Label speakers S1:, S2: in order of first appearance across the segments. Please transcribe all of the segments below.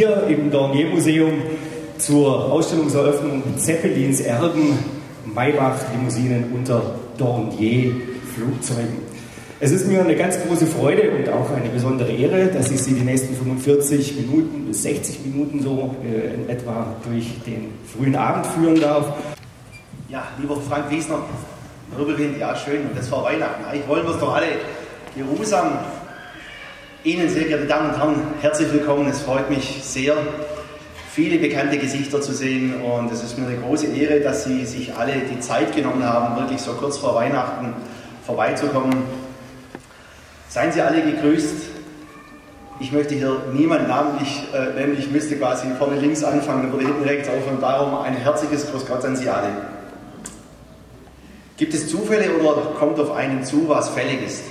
S1: hier im Dornier Museum zur Ausstellungseröffnung Zeppelins Erben Maybach Limousinen unter Dornier Flugzeugen. Es ist mir eine ganz große Freude und auch eine besondere Ehre, dass ich Sie die nächsten 45 Minuten bis 60 Minuten so äh, in etwa durch den frühen Abend führen darf.
S2: Ja, lieber Frank Wiesner, Wirbelwind, ja schön, und das vor Weihnachten. Eigentlich wollen wir es doch alle geruhsam Ihnen, sehr geehrte Damen und Herren, herzlich willkommen. Es freut mich sehr, viele bekannte Gesichter zu sehen und es ist mir eine große Ehre, dass Sie sich alle die Zeit genommen haben, wirklich so kurz vor Weihnachten vorbeizukommen. Seien Sie alle gegrüßt. Ich möchte hier niemand namentlich äh, nennen, ich müsste quasi vorne links anfangen oder hinten rechts aufhören. Darum ein herzliches Grüß Gott an Sie alle. Gibt es Zufälle oder kommt auf einen zu, was fällig ist?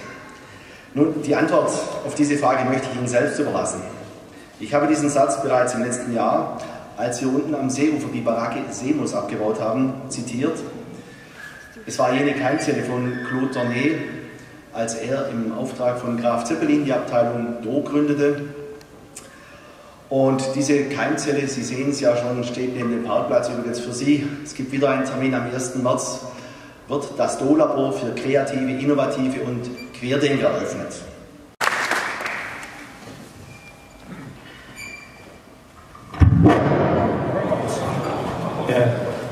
S2: Nun, die Antwort auf diese Frage möchte ich Ihnen selbst überlassen. Ich habe diesen Satz bereits im letzten Jahr, als wir unten am Seeufer die Baracke Seemus abgebaut haben, zitiert. Es war jene Keimzelle von Claude Tornet, als er im Auftrag von Graf Zeppelin die Abteilung Do gründete. Und diese Keimzelle, Sie sehen es ja schon, steht neben dem Parkplatz übrigens für Sie. Es gibt wieder einen Termin am 1. März, wird das Do-Labor für kreative, innovative und Querdenker eröffnet.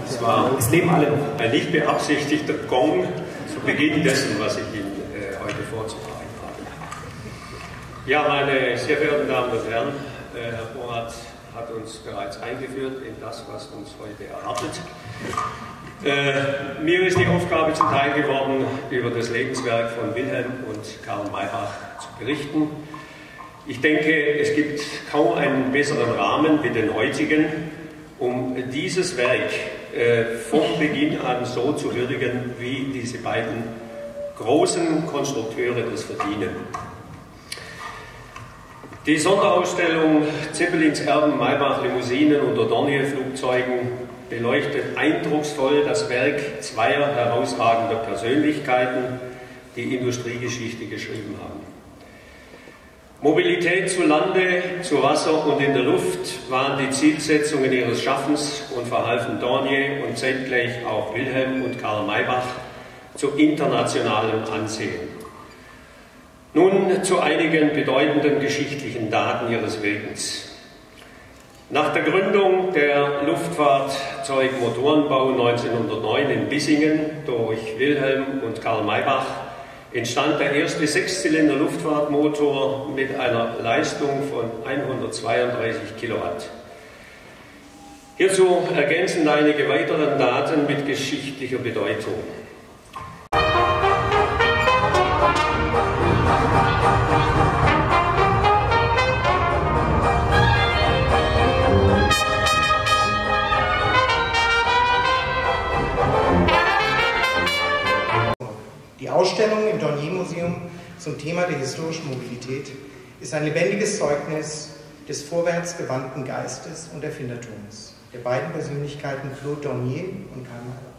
S3: Es war es leben alle ein nicht beabsichtigter Gong zu Beginn dessen, was ich Ihnen äh, heute vorzutragen habe. Ja, meine sehr verehrten Damen und Herren, äh, Herr Borat hat uns bereits eingeführt in das, was uns heute erwartet. Äh, mir ist die Aufgabe zuteil geworden, über das Lebenswerk von Wilhelm und Karl Maybach zu berichten. Ich denke, es gibt kaum einen besseren Rahmen wie den heutigen, um dieses Werk äh, vom Beginn an so zu würdigen, wie diese beiden großen Konstrukteure das verdienen. Die Sonderausstellung Zeppelins Erben Maybach Limousinen unter Dornier-Flugzeugen beleuchtet eindrucksvoll das Werk zweier herausragender Persönlichkeiten, die Industriegeschichte geschrieben haben. Mobilität zu Lande, zu Wasser und in der Luft waren die Zielsetzungen ihres Schaffens und verhalfen Dornier und zeitgleich auch Wilhelm und Karl Maybach zu internationalem Ansehen. Nun zu einigen bedeutenden geschichtlichen Daten ihres Wegens. Nach der Gründung der Luftfahrzeugmotorenbau 1909 in Bissingen durch Wilhelm und Karl Maybach entstand der erste Sechszylinder-Luftfahrtmotor mit einer Leistung von 132 Kilowatt. Hierzu ergänzen einige weitere Daten mit geschichtlicher Bedeutung.
S4: Mobilität ist ein lebendiges Zeugnis des vorwärtsgewandten Geistes und Erfindertums der beiden Persönlichkeiten Claude Dornier und Karl Mayer.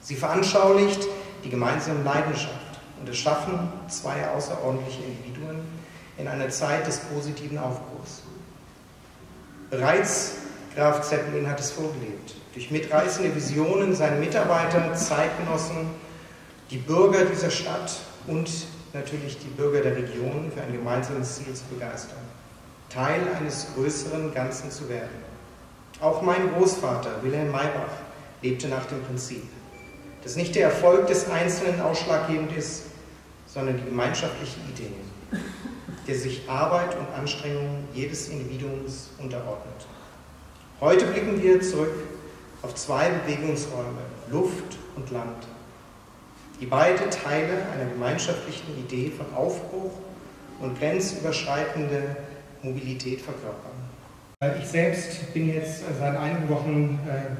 S4: Sie veranschaulicht die gemeinsame Leidenschaft und das Schaffen zweier außerordentlicher Individuen in einer Zeit des positiven Aufbruchs. Bereits Graf Zeppelin hat es vorgelebt. Durch mitreißende Visionen seine Mitarbeiter, Zeitgenossen, die Bürger dieser Stadt und natürlich die Bürger der Region für ein gemeinsames Ziel zu begeistern. Teil eines größeren Ganzen zu werden. Auch mein Großvater Wilhelm Maybach lebte nach dem Prinzip, dass nicht der Erfolg des Einzelnen ausschlaggebend ist, sondern die gemeinschaftliche Idee, der sich Arbeit und Anstrengung jedes Individuums unterordnet. Heute blicken wir zurück auf zwei Bewegungsräume, Luft und Land, die beide Teile einer gemeinschaftlichen Idee von Aufbruch und grenzüberschreitende Mobilität verkörpern. Ich selbst bin jetzt seit einigen Wochen äh,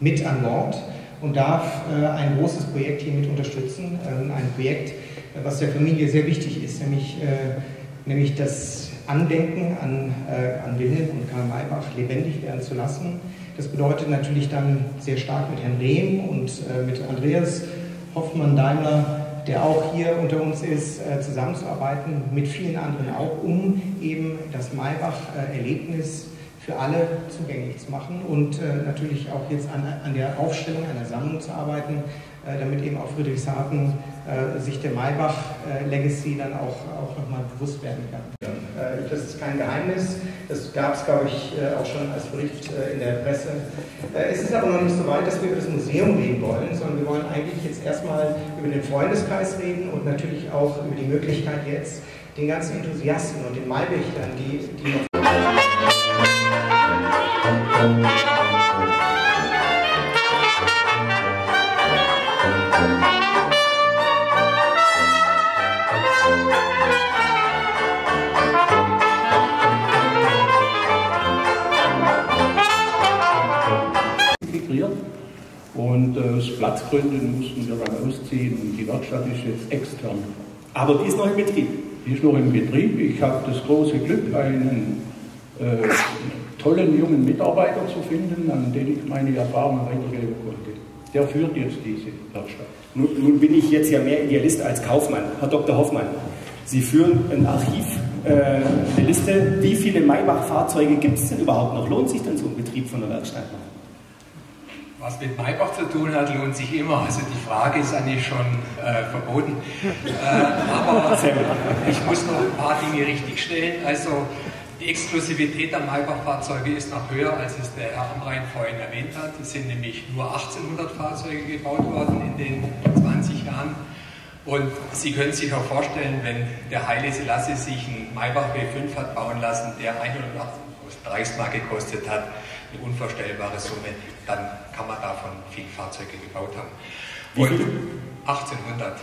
S4: mit an Bord und darf äh, ein großes Projekt hier mit unterstützen. Ähm, ein Projekt, was der Familie sehr wichtig ist, nämlich, äh, nämlich das Andenken an, an Wilhelm und Karl Maybach lebendig werden zu lassen. Das bedeutet natürlich dann sehr stark mit Herrn Rehm und mit Andreas Hoffmann-Daimler der auch hier unter uns ist, äh, zusammenzuarbeiten, mit vielen anderen auch, um eben das Maybach-Erlebnis für alle zugänglich zu machen und äh, natürlich auch jetzt an, der Aufstellung einer Sammlung zu arbeiten, äh, damit eben auch Friedrichshafen sich der Maybach-Legacy dann auch, auch nochmal bewusst werden kann. Äh, das ist kein Geheimnis, das gab es, glaube ich, äh, auch schon als Bericht in der Presse. Es ist aber noch nicht so weit, dass wir über das Museum reden wollen, sondern wir wollen eigentlich jetzt erstmal über den Freundeskreis reden und natürlich auch über die Möglichkeit jetzt, den ganzen Enthusiasten und den Maybächtern, die, die noch
S5: Und äh, aus Platzgründen mussten wir dann ausziehen und die Werkstatt ist jetzt extern.
S1: Aber die ist noch im Betrieb?
S5: Die ist noch im Betrieb. Ich habe das große Glück, einen äh, tollen jungen Mitarbeiter zu finden, an den ich meine Erfahrungen weitergeben konnte. Der führt jetzt diese Werkstatt.
S1: Nun, nun, bin ich jetzt ja mehr Idealist als Kaufmann. Herr Dr. Hoffmann, Sie führen ein Archiv, äh, eine Liste. Wie viele Maybach-Fahrzeuge gibt es denn überhaupt noch? Lohnt sich denn so ein Betrieb von der Werkstatt noch?
S6: Was mit Maybach zu tun hat, lohnt sich immer. Also die Frage ist eigentlich schon äh, verboten. Äh, aber ich muss noch ein paar Dinge richtigstellen. Also die Exklusivität der Maybach-Fahrzeuge ist noch höher, als es der Herr Amrein vorhin erwähnt hat. Es sind nämlich nur 1800 Fahrzeuge gebaut worden in den 20 Jahren. Und Sie können sich auch vorstellen, wenn der Heile Selassie sich einen Maybach B5 hat bauen lassen, der 180 Reichsmark gekostet hat, eine unvorstellbare Summe, dann kann man davon viele Fahrzeuge gebaut haben. Und 1800.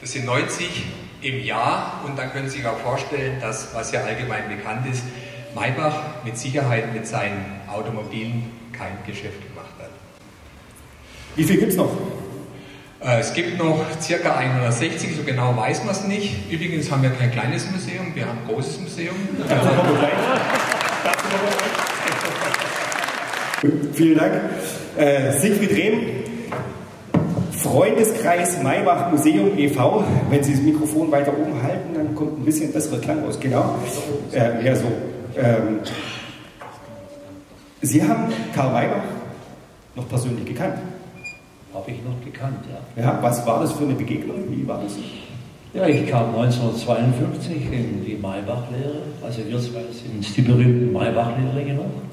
S6: Das sind 90 im Jahr und dann können Sie sich auch vorstellen, dass, was ja allgemein bekannt ist, Maybach mit Sicherheit mit seinen Automobilen kein Geschäft gemacht hat.
S1: Wie viel gibt es noch?
S6: Äh, es gibt noch circa 160, so genau weiß man es nicht. Übrigens haben wir kein kleines Museum, wir haben ein großes Museum. Dazu kommen wir gleich. Dazu kommen wir
S1: gleich. Vielen Dank. Äh, Siegfried Rehm, Freundeskreis Maybach Museum e.V. Wenn Sie das Mikrofon weiter oben halten, dann kommt ein bisschen besserer Klang aus. Genau. Äh, ja, so. Ähm, Sie haben Karl Maybach noch persönlich gekannt.
S7: Habe ich noch gekannt, ja.
S1: Ja, was war das für eine Begegnung? Wie war das?
S7: Ja, ich kam 1952 in die Maybach-Lehre. Also wir zwei sind die berühmten Maybach-Lehre genommen.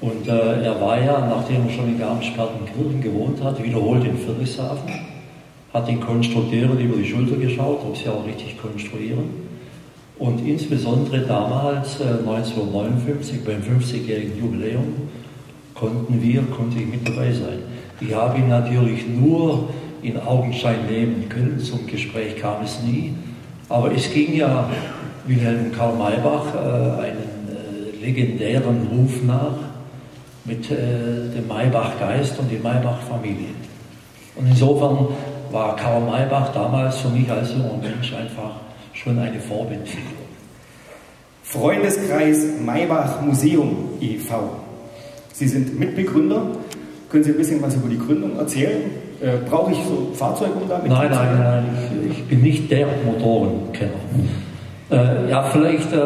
S7: Und äh, er war ja, nachdem er schon in Garmisch-Partenkirchen gewohnt hat, wiederholt in Friedrichshafen, hat den Konstrukteuren über die Schulter geschaut, ob sie auch richtig konstruieren. Und insbesondere damals, äh, 1959, beim 50-jährigen Jubiläum, konnten wir, konnte ich mit dabei sein. Ich habe ihn natürlich nur in Augenschein nehmen können, zum Gespräch kam es nie. Aber es ging ja Wilhelm Karl Maybach äh, einen äh, legendären Ruf nach, mit äh, dem Maybach-Geist und der Maybach-Familie. Und insofern war Karl Maybach damals für mich als junger Mensch einfach schon eine Vorbildfigur.
S1: Freundeskreis Maybach Museum e.V. Sie sind Mitbegründer. Können Sie ein bisschen was über die Gründung erzählen? Äh, Brauche ich so Fahrzeuge, um damit
S7: Nein, nein, nein, ich, ich bin nicht der Motorenkenner. Äh, ja, vielleicht äh,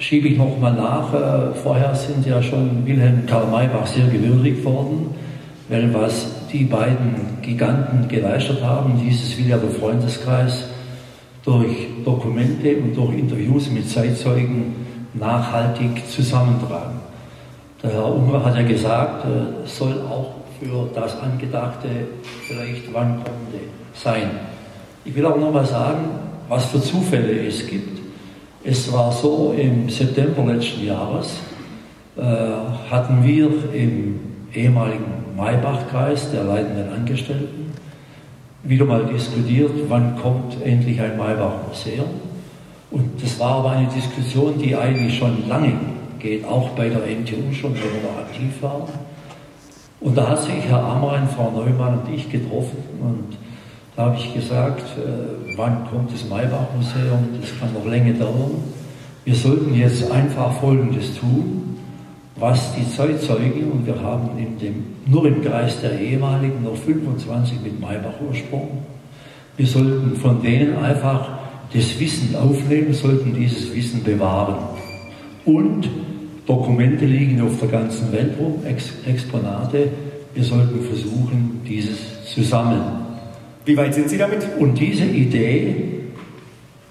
S7: schiebe ich noch mal nach. Äh, vorher sind ja schon Wilhelm Karl Maybach sehr gewürdigt worden, weil was die beiden Giganten geleistet haben, dieses der Freundeskreis durch Dokumente und durch Interviews mit Zeitzeugen nachhaltig zusammentragen. Der Herr Unger hat ja gesagt, äh, soll auch für das Angedachte vielleicht wann kommende sein. Ich will auch noch mal sagen, was für Zufälle es gibt. Es war so, im September letzten Jahres äh, hatten wir im ehemaligen Maybach-Kreis der leitenden Angestellten wieder mal diskutiert, wann kommt endlich ein Maybach-Museum. Und das war aber eine Diskussion, die eigentlich schon lange geht, auch bei der MTU schon, wenn wir noch aktiv waren. Und da hat sich Herr Amrein, Frau Neumann und ich getroffen und da habe ich gesagt, äh, wann kommt das Maybach-Museum? Das kann noch länger dauern. Wir sollten jetzt einfach Folgendes tun, was die Zeitzeugen, und wir haben in dem, nur im Kreis der ehemaligen noch 25 mit Maybach-Ursprung, wir sollten von denen einfach das Wissen aufnehmen, sollten dieses Wissen bewahren. Und Dokumente liegen auf der ganzen Welt rum, Ex Exponate, wir sollten versuchen, dieses zu sammeln.
S1: Wie weit sind Sie damit?
S7: Und diese Idee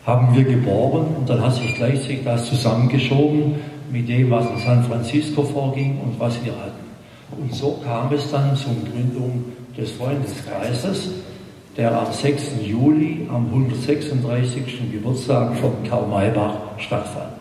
S7: haben wir geboren und dann hat sich gleichzeitig das zusammengeschoben mit dem, was in San Francisco vorging und was wir hatten. Und so kam es dann zur Gründung des Freundeskreises, der am 6. Juli, am 136. Geburtstag von Karl Maybach stattfand.